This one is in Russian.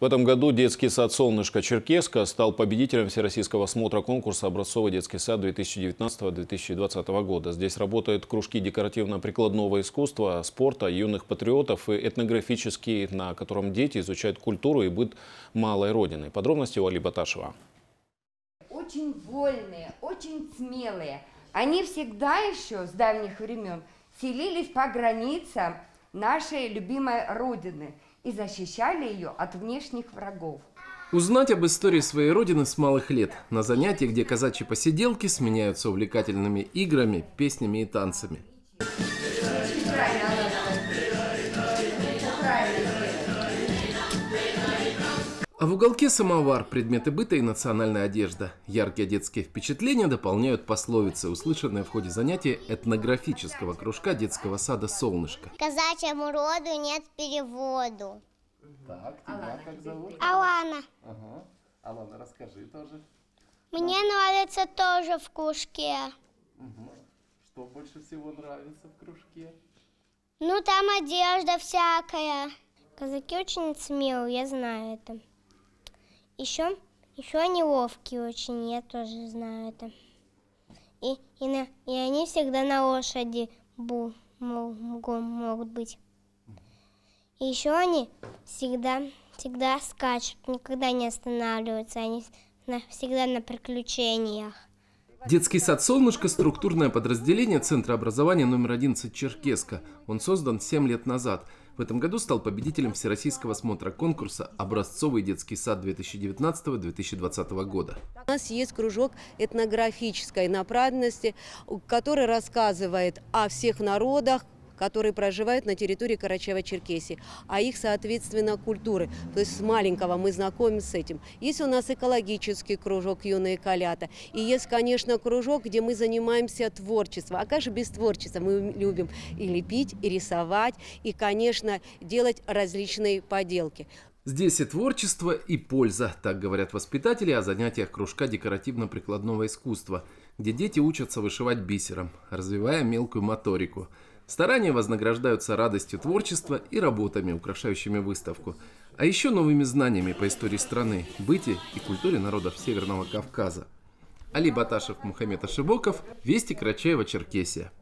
В этом году детский сад «Солнышко Черкеска» стал победителем Всероссийского смотра конкурса «Образцовый детский сад 2019-2020 года». Здесь работают кружки декоративно-прикладного искусства, спорта, юных патриотов и этнографический, на котором дети изучают культуру и быт малой родины. Подробности у Али Баташева. Очень вольные, очень смелые. Они всегда еще с давних времен селились по границам нашей любимой Родины – и защищали ее от внешних врагов. Узнать об истории своей родины с малых лет на занятии, где казачьи посиделки сменяются увлекательными играми, песнями и танцами. А в уголке самовар, предметы быта и национальная одежда. Яркие детские впечатления дополняют пословицы, услышанные в ходе занятия этнографического кружка детского сада «Солнышко». Казачьему роду нет переводу. Так, тебя как зовут? Алана. Ага. Алана, расскажи тоже. Мне нравится тоже в кружке. Угу. Что больше всего нравится в кружке? Ну, там одежда всякая. Казаки очень смелые, я знаю это. Еще, еще они ловкие очень, я тоже знаю это. И, и, на, и они всегда на лошади бу, могут, могут быть. И еще они всегда, всегда скачут, никогда не останавливаются, они на, всегда на приключениях. Детский сад «Солнышко» – структурное подразделение Центра образования номер 11 Черкеска. Он создан 7 лет назад. В этом году стал победителем Всероссийского смотра конкурса «Образцовый детский сад 2019-2020 года». У нас есть кружок этнографической направленности, который рассказывает о всех народах, которые проживают на территории Карачаева-Черкесии, а их, соответственно, культуры. То есть с маленького мы знакомимся с этим. Есть у нас экологический кружок «Юные колята», и есть, конечно, кружок, где мы занимаемся творчеством. А как же без творчества? Мы любим и лепить, и рисовать, и, конечно, делать различные поделки. Здесь и творчество, и польза, так говорят воспитатели о занятиях кружка декоративно-прикладного искусства, где дети учатся вышивать бисером, развивая мелкую моторику – Старания вознаграждаются радостью творчества и работами, украшающими выставку, а еще новыми знаниями по истории страны, быте и культуре народов Северного Кавказа. Али Баташев, Мухаммед Ашибоков, Вести Карачаева, Черкесия.